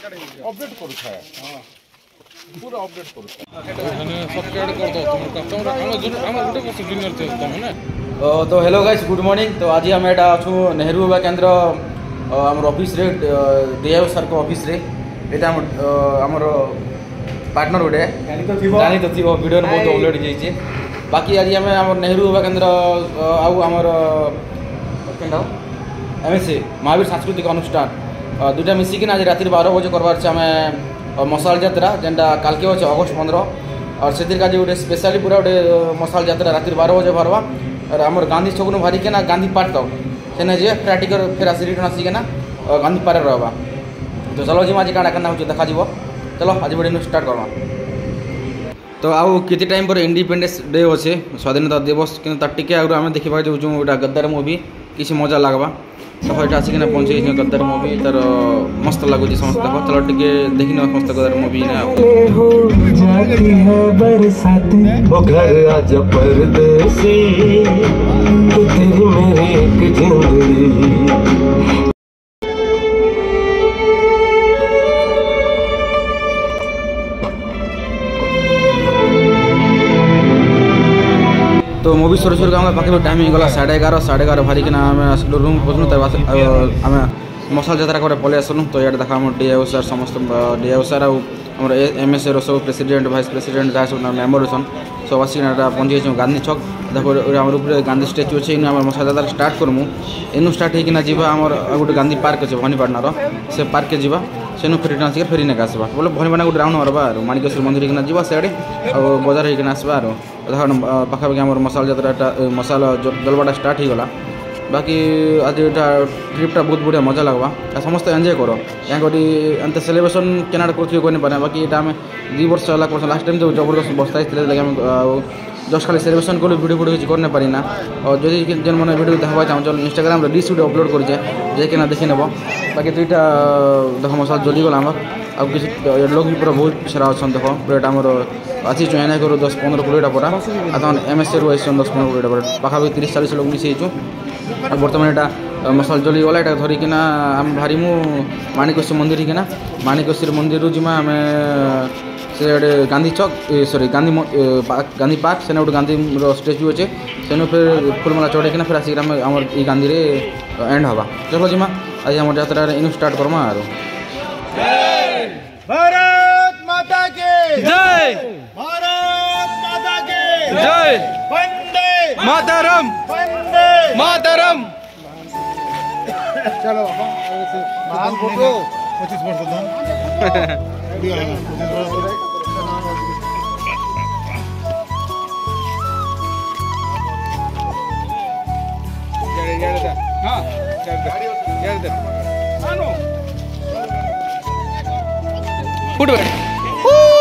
Update କରୁଥାଏ ପୁରା update କରୁଥାଏ ମାନେ ସବସ୍କ୍ରାଇବ୍ କରିଦେବ ତୁମର ତମର ଆମ ଜୁନ- ଆମ ଗୋଟେ ବର୍ଷ ଜୁନିୟର ଥିବ ତମେ ନା তো হ্যালো গাইস গুড মর্নিং তো আজ আমি এটা অছু নেহেরু বাবা কেন্দ্র আমার অফিসরে ডিআইও সার্ক অফিসরে এটা আমার আমার পার্টনর গোটে জানি তো থিব ভিডিওরে বহুত অপলোড ହେଇଯାଇଛି বাকি আজ আমি আমার নেহেরু বাবা কেন্দ্র আউ আমার কেনটা এমএসসি মহাবীর সাংস্কৃতিক অনুষ্ঠান দুইটা মিশিকিনা আজ রাতের বারো বজে করবার আছে আমি মশাল যাত্রা যেটা কালকে অছে অগস্ট পনেরো আর সেদিন কাজে গোটে স্পেশালি পুরা গোটে মশাল যাত্রা রাতের বারো বজে ভারবা আর আমার গান্ধী ছকনু ভারিকিনা গান্ধী পার্ক তক সেনে যে প্র্যাকটিকর ফের আসি রিটর্ন আসিকিনা গান্ধী পার্কে রহবা তো চলো জিমা আজ কাটা কেনা হচ্ছে দেখা যাব চলো আজ ভিডিও স্টার্ট করবা তো আউ কেতে টাইম পরে ইন্ডিপেন্ডেন্স ডে অছে স্বাধীনতা দিবস কিন্তু তার টিকে আগে আমি দেখিবা যাচ্ছু গোটা গদ্দার মুভি কিছু মজা লাগবা ଏଇଟା ଆସିକିନା ପହଞ୍ଚି ଯାଇଛୁ ଗଦ୍ଦାର ମୁଭି ତାର ମସ୍ତ ଲାଗୁଛି ସମସ୍ତେ ଦେଖ ଚଲ ଟିକେ ଦେଖିନେବା ସମସ୍ତେ ଗଦ୍ଦାର ମୁଭି ନା ଆଉ हो जाती है बरसात वो घर आजा परदेसी तू तेरी मेरी एक जिंदगी तो मुवी सुरू सुरू ସାଢ଼େ ଏଗାର टाइम होगा साढ़े एगार साढ़े एगार बाहर किना रूम पहुँचल आम मशाल जात्रा कर पलि आसलु तो ये देख आम डीआईओ सार समस्त डीआईओ ଏମ୍ ଏସ୍ एम ସବୁ ए ଭାଇସ୍ प्रेसीडेट भाइस ସବୁ जहाँ सब मेम्बर अच्छे सब आसिकना पहुँचे गांधी छक আমার উপরে গান্ধী স্ট্যাচু আছে ইনু আমার মশা দাদা ଷ୍ଟାର୍ଟ করমু ଏନୁ ଷ୍ଟାର୍ଟ ହେଇକିନା ଯିବା আমার গোটে ଗାନ୍ଧୀ ପାର୍କ ଅଛି ভবানীপাটনার ସେ ପାର୍କକେ ଯିବା ଗୋଟେ ଗାନ୍ଧୀ ପାର୍କ ଅଛି ଭବାନୀପାଟଣାର ସେ ପାର୍କକେ ଯିବା ସେନୁ ଫେରି ରିଟର୍ନ ଆସିକି ଫେରି ନେକା ଆସିବା। ବୋଲେ ଭବାନୀପାଟଣା ଗୋଟେ ରାଉଣ୍ଡ ମାରବା ଆଉ ମାଣିକେଶ୍ୱର ମନ୍ଦିର ହେଇକିନା ଯିବା ସିଆଡ଼େ ଆଉ ବଜାର ହେଇକିନା ଆସିବା ଆଉ ଦେଖ ପାଖାପାଖି ଆମର ମଶାଲ ଯାତ୍ରାଟା ଏ, ମଶାଲ ଜ- ଜଲବାଟା ଷ୍ଟାର୍ଟ ହେଇଗଲା। ବାକି ଆଜି ଏଇଟା ଟ୍ରିପ୍ଟା ବହୁତ ବଢ଼ିଆ ମଜା ଲାଗ୍ବା। ଆଉ ସମସ୍ତେ ଏନ୍ଜୟ କର। କାଁ କରି ଏନ୍ତା ସେଲିବ୍ରେସନ୍ କେନାଟା କରୁଥିବେ କହିନିପାରେ ବାକି ଏଇଟା ଆମେ ଦୁଇ ବର୍ଷ ହେଲା କରୁଛୁ ଲାଷ୍ଟ ଟାଇମ୍ ଯେଉଁ ଜବରଦସ୍ତ ବର୍ଷା ହେଇଥିଲେ ଲାଗି ଆମେ ଆଉ ଜଷ୍ଟ ଖାଲି ସେଲିବ୍ରେସନ୍ କଲୁ ଭିଡ଼ିଓ ଫିଡ଼ିଓ କିଛି କରିନାପାରିନା ଆଉ ଯଦି ଯେନ୍ ମାନେ ଭିଡ଼ିଓ ଦେଖିବା ଚାହୁଁଛ ଇନଷ୍ଟାଗ୍ରାମରେ ରିଲ୍ସ ଭିଡ଼ିଓ ଅପଲୋଡ଼ କରିଛେ ଯାଇକିନା ଦେଖି ନେବ। ବାକି ଦୁଇଟା ଦେଖ ମଶାଲ ଜଲିଗଲା ଆମର। ଆଉ କିଛି ଲୋକ ବି ପୁରା ବହୁତ ସାରା ଅଛନ୍ତି ଦେଖ। ପୁରା ଏଇଟା ଆମର ଆସିଛୁ ଏନା କରୁ ଦଶ ପନ୍ଦର କୋଡ଼ିଏଟା ପରା। ଆଉ ତମାନେ ଏମ୍ଏସ୍ସିରୁ ଆସିଛନ୍ ଦଶ ପନ୍ଦର କୋଡ଼ିଏଟା ପରା। ପାଖାପାଖି ତିରିଶ ଚାଳିଶ ଲୋକ ମିଶି ହେଇଛୁ ଆଉ ବର୍ତ୍ତମାନ ଏଇଟା ମଶାଲ ଜଲିଗଲା ଏଇଟା ଧରିକିନା ଆମେ ବାହାରିମୁ ମାଣିକେଶ୍ୱର ମନ୍ଦିର ହେଇକିନା ମାଣିକେଶ୍ୱର ମନ୍ଦିରରୁ ଯିମା ଆମେ ସେଆଡ଼େ ଗାନ୍ଧୀ ଛକ ସରି ଗାନ୍ଧୀ ମ- ଏ, ପା- ଗାନ୍ଧୀ ପାର୍କ ସେନେ ଗୋଟେ ଗାନ୍ଧୀର ଷ୍ଟାଚ୍ୟୁ ଅଛେ ସେନୁ ଫେର୍ ଫୁଲମାଲା ଚଢ଼େଇକିନା ଫେର୍ ଆସିକିନା ଆମେ ଆମର ଏଇ ଗାନ୍ଧୀରେ ଏଣ୍ଡ ହେବା ଚଲ ଯିମା ଆଜି ଆମର ଯାତ୍ରାରେ ଇନୁ ଷ୍ଟାର୍ଟ କର୍ମା ଆରୁ भारत माता के ଜୟ भारत माता के ଜୟ वंदे ମାତାରମ୍ वंदे ମାତାରମ୍ चलो बाबा महान फोटो पच्चीस वर्ष あやるで。あの。これほー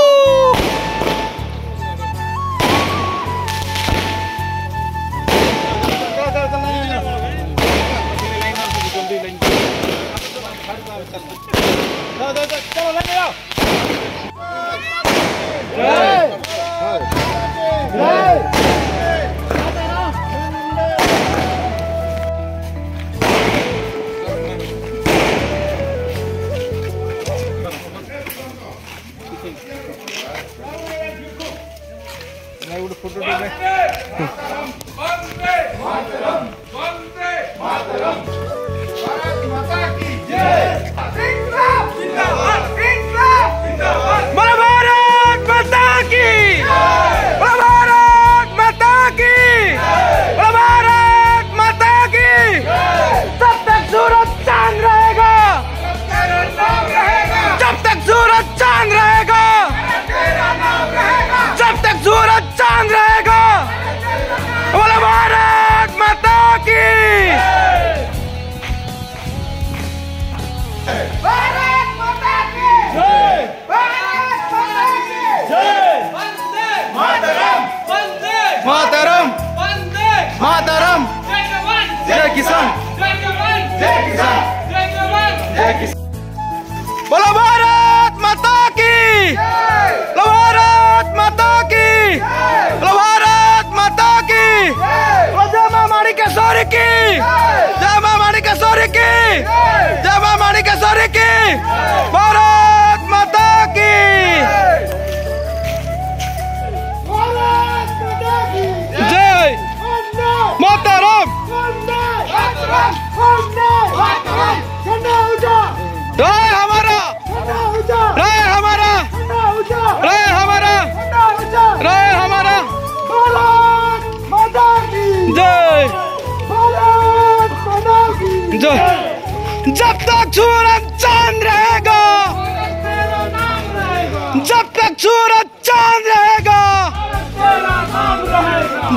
ଭାଇ ଗୋଟେ ଫଟୋ ଟିକେ की। जय माँ माणिकेश्वरी की। जय माँ माणिकेश्वरी की। भारत तक सूरज चाँद रहेगा, जब तक सूरज चाँद रहेगा,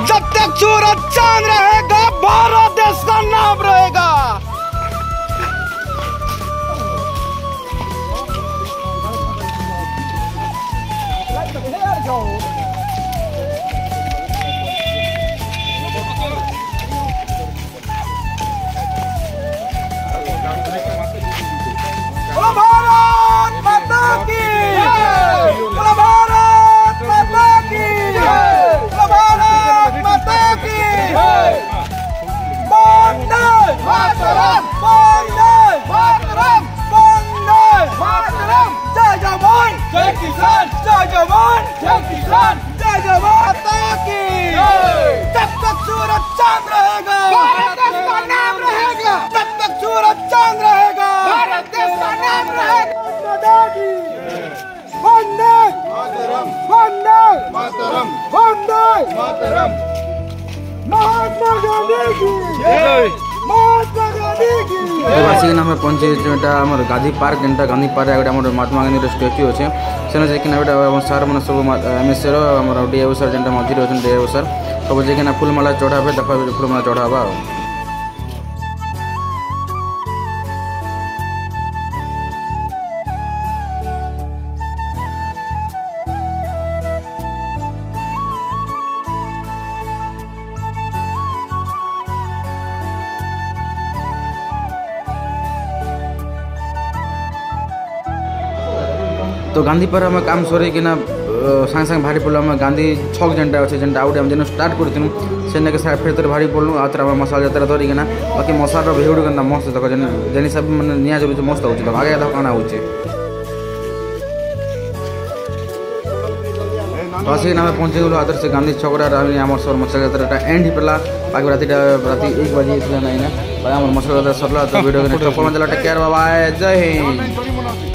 जब तक सूरज चाँद रहेगा, भारत देश का नाम रहेगा। बोलो किसान जय जवान। जय किसान जय जवान। की जब तक सूरज चाँद रहेगा भारत देश का नाम रहेगा। जब तक सूरज चाँद रहेगा भारत देश का नाम रहेगा। माता की वंदे। वंदे वंदे। महात्मा गांधी की महात्मा गांधी की ଏବେ ଆସିକିନା ଆମେ ପହଞ୍ଚି ଯେଟା ଆମର ଗାନ୍ଧୀ ପାର୍କ ଯେନ୍ଟା ଗାନ୍ଧୀ ପାର୍କ ଗୋଟେ ଆମର ମହାତ୍ମା ଗାନ୍ଧୀର ଷ୍ଟାଚ୍ୟୁ ଅଛି ସେନେ ଯାଇକିନା ଗୋଟେ ଆମ ସାର୍ ମାନେ ସବୁ ଏମ୍ଏସ୍ସିର ଆମର ଡିଏଓ ସାର୍ ଯେନ୍ଟା ମଝିରେ ଅଛନ୍ତି ଡିଏଓ ସାର୍ ସବୁ ଯାଇକିନା ଫୁଲମାଲା ଚଢ଼ାବେ ଦେଖା ଫୁଲମାଲା ଚଢ଼ାବା ଆଉ ତ ଗାନ୍ଧୀ ପାର୍କ ଆମେ କାମ ସରେଇକିନା ଅ, ସାଙ୍ଗେ ସାଙ୍ଗେ ବାହାରି ପଡ଼ିଲୁ ଆମେ ଗାନ୍ଧୀ ଛକ୍ ଯେନ୍ଟା ଅଛି ଯେନ୍ଟା ଆଉ ଗୋଟେ ଆମେ ଯେନ୍ ଷ୍ଟାର୍ଟ କରିଥିଲୁ ସେନ୍କେ ଫେର୍ ଥରେ ବାହାରି ପଡ଼ିଲୁ ଆଉ ଥରେ ଆମେ ମଶାଲ ଯାତ୍ରା ଧରିକିନା ବାକି ମଶାଲର ଭିଡ଼ କେନ୍ତା ମସ୍ତ ଦେଖ ଯେନ୍ ଯେନ୍ ହିସାବ ମାନେ ନିଆଁ ଜଲୁଛି ମସ୍ତ ହେଉଛି ଦେଖ ଆଗେ ଦେଖ କାଣା ହେଉଛି ତ ଆସିକିନା ଆମେ ପହଞ୍ଚିଗଲୁ ଆଉଥରେ ସେ ଗାନ୍ଧୀ ଛକରେ ଆମେ ଆମର ସର ମଶାଲ ଯାତ୍ରାଟା ଏଣ୍ଡ ହେଇପାରିଲା ବାକି ରାତିଟା ରାତି ଏକ ବାଜି ଯାଇଥିଲା ନାଇଁ ନା ଆମର ମଶାଲ ଯାତ୍ରା ସରିଲା ତ ଭିଡ଼ିଓ ନେକ୍ସଟ ପରମାଞ୍ଚଳ ଟେକ୍ କେୟାର ବାଏ ଜୟ ହିନ୍ଦ